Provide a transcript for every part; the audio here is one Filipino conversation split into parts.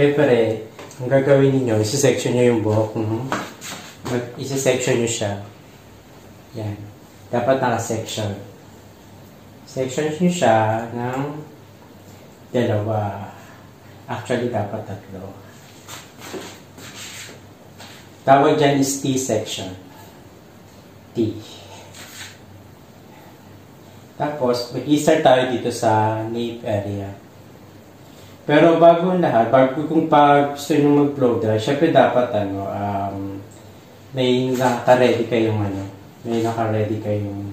syempre, ang gagawin ninyo, isi-section nyo yung buhok. No? Isi-section nyo siya. Yan. Dapat naka-section. Section nyo siya ng dalawa. Actually, dapat tatlo. Tawag dyan is T-section. T. Tapos, mag-start tayo dito sa nape area. Pero bago ang lahat, bago kung pag gusto nyo mag-blow dry, syempre dapat ano, um, may naka-ready kayong ano, may naka-ready kayong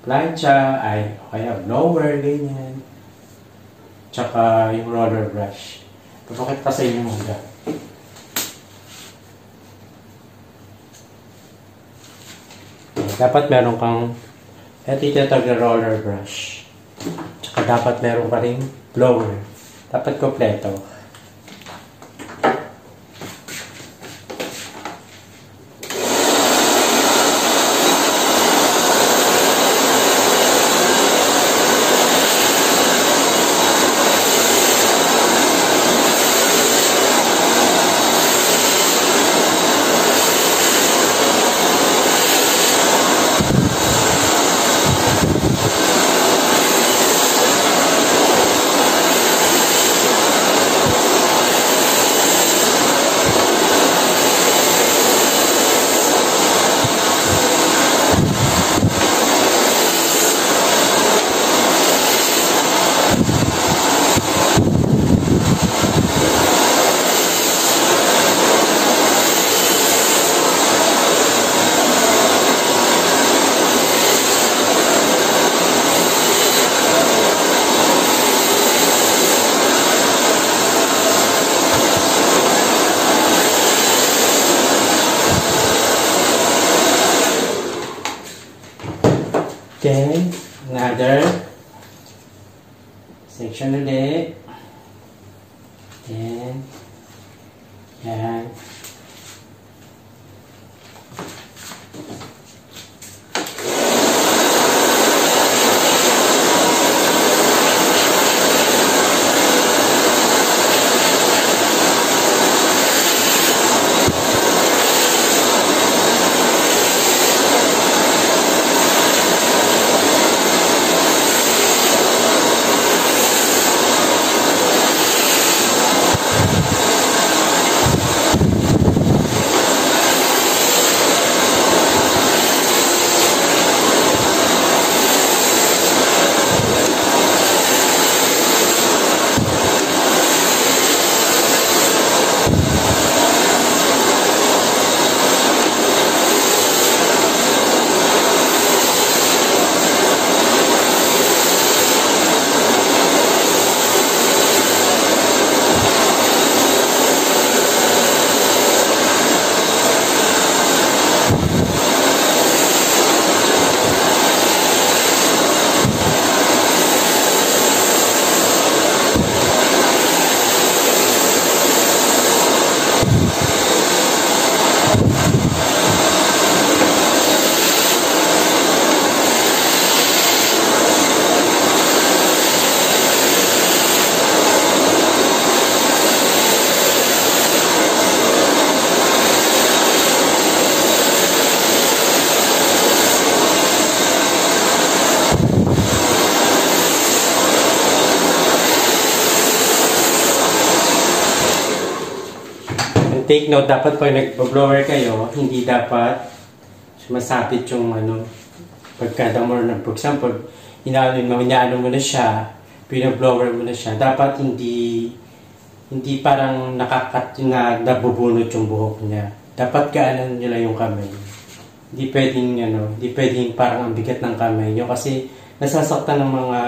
plancha, ay, kaya blower, ganyan. Tsaka yung roller brush. Papakit pa sa inyo mga. Dapat meron kang ito yung na roller brush. Tsaka dapat meron pa rin blower. Dapat kompleto. Take note, dapat pag nag-blower kayo, hindi dapat sumasapit yung ano, pagkada mo na, for example, inaano, inaano mo na siya, pinablower mo na siya, dapat hindi hindi parang nakakat na nabubunot yung buhok niya. Dapat kaanan nyo lang yung kamay. Hindi pwedeng, ano, hindi pwedeng parang ang bigat ng kamay nyo kasi nasasaktan ng mga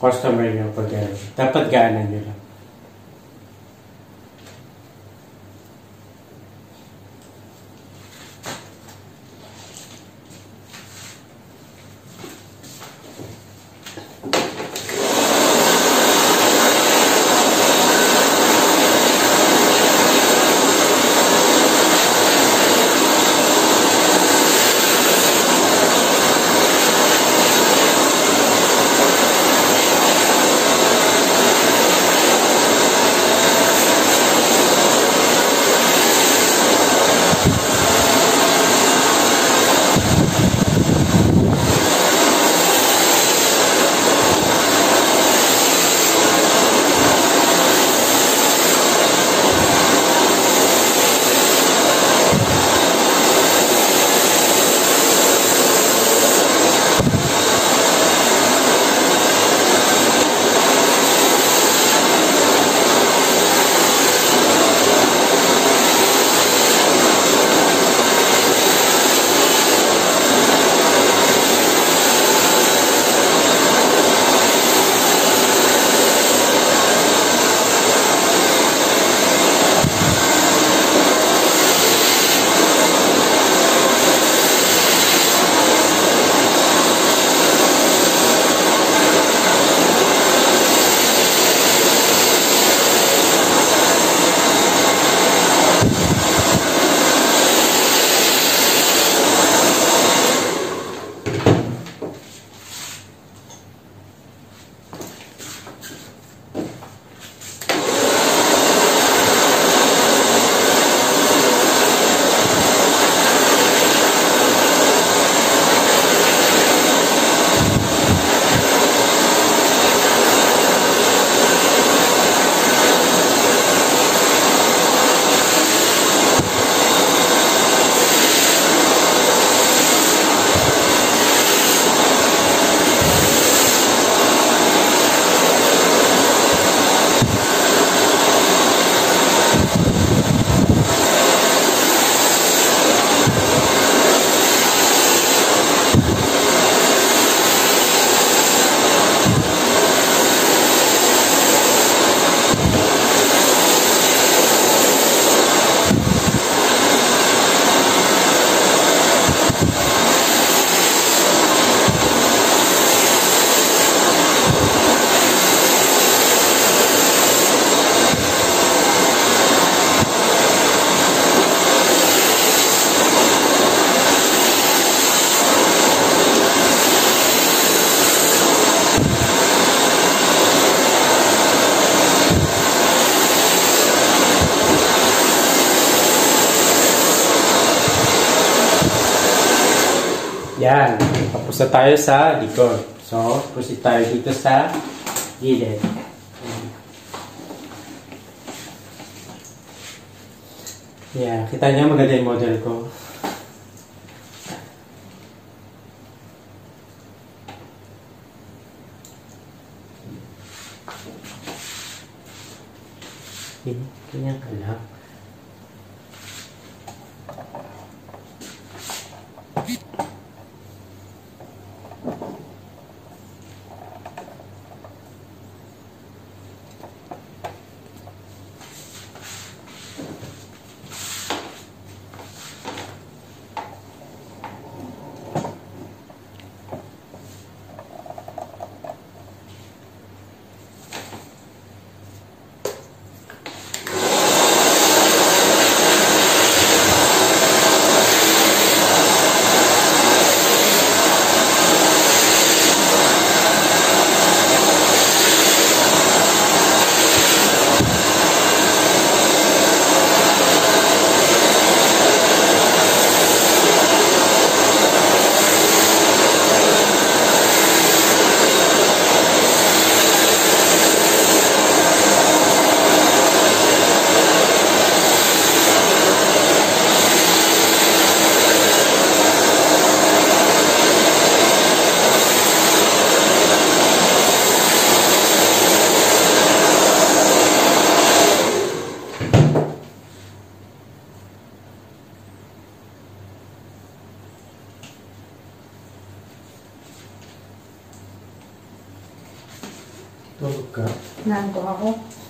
customer nyo pag ano. Dapat gaanan nyo lang. Tapos na tayo sa likod. So, proceed tayo dito sa gilid. Yeah, kita niyo maganda yung model ko. Okay, ganyan ka lang. Tulog ka. Nanto ako. Yan,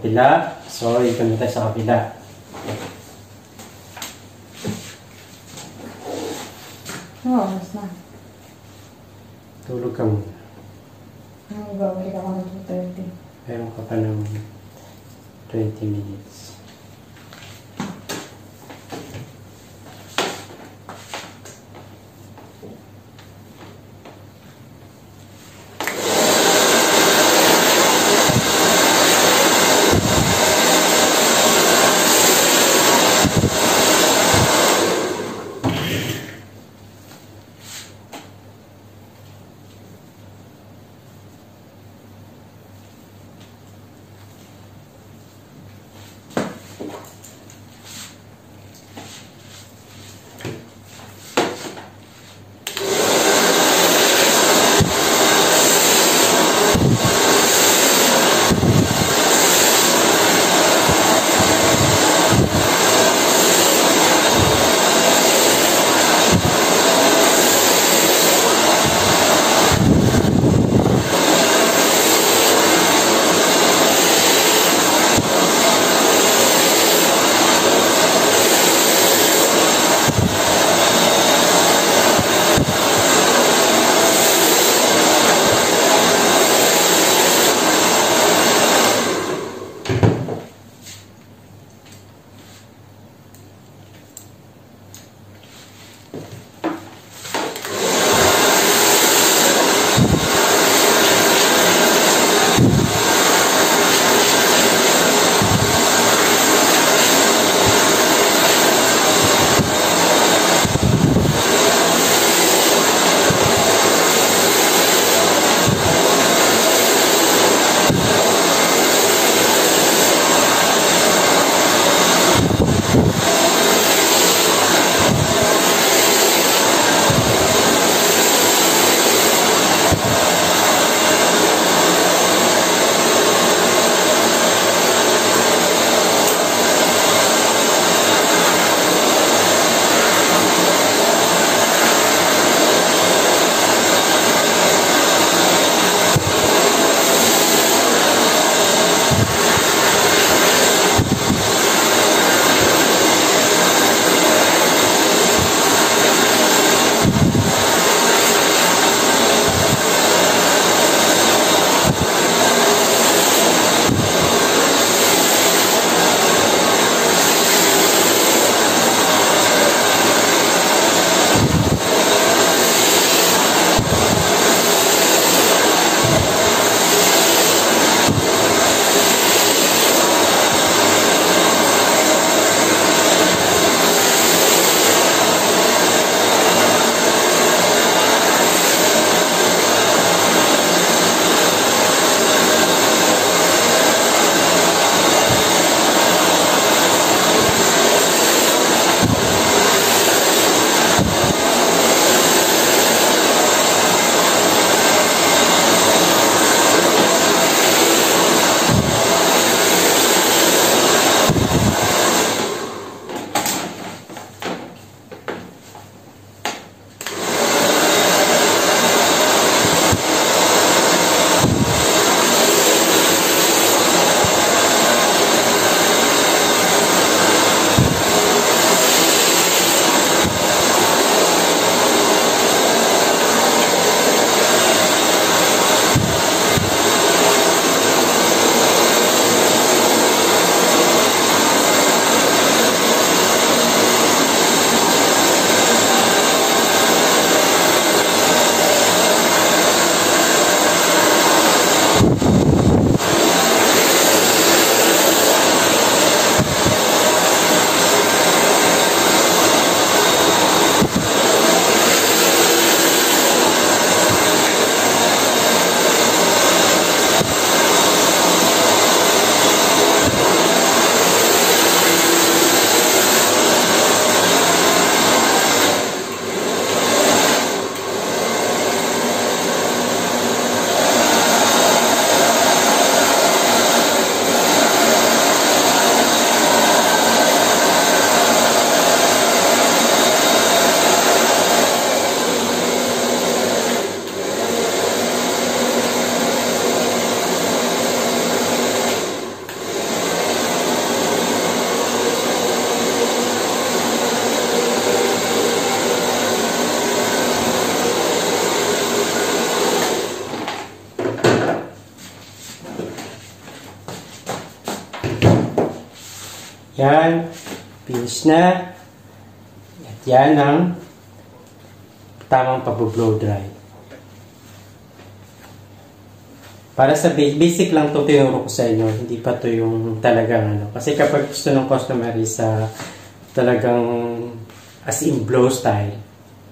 kapila. So, ikot na tayo sa kapila. Oo, mas na. Tulog ka muna. Ang babalik ako ng 2.30. Meron ka pa ng 20 minutes. Na. At yan ang tamang pag-blow dry. Para sa ba- basic lang itong tinuro ko sa inyo, hindi pa to yung talagang ano. Kasi kapag gusto ng customer is ah, talagang as in blow style,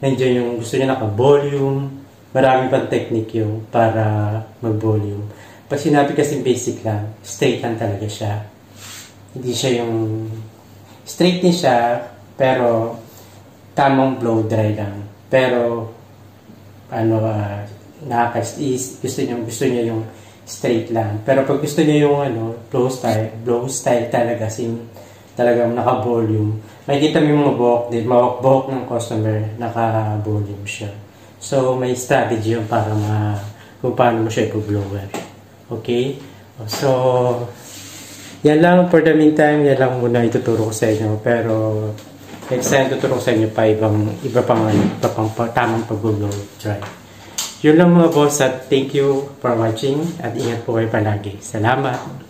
nandiyan yung gusto niya naka-volume, marami pang technique yung para mag-volume. Pag sinabi kasi basic lang, straight lang talaga siya. Hindi siya yung straight din siya, pero tamang blow dry lang. Pero ano ah nakaka is gusto niya gusto niya yung straight lang. Pero pag gusto niya yung ano blow style, blow style talaga sim talagang naka-volume. Makikita mo yung mga buhok din, mawak-buhok ng customer, naka-volume siya. So, may strategy yun para ma kung paano mo siya i-blower. Okay? So, yan lang for the meantime, yan lang muna ituturo ko sa inyo. Pero, next time tuturo ko sa inyo pa ibang, iba pang, ano, iba pang pa, tamang pag-blow dry. Yun lang mga boss at thank you for watching at ingat po kayo palagi. Salamat!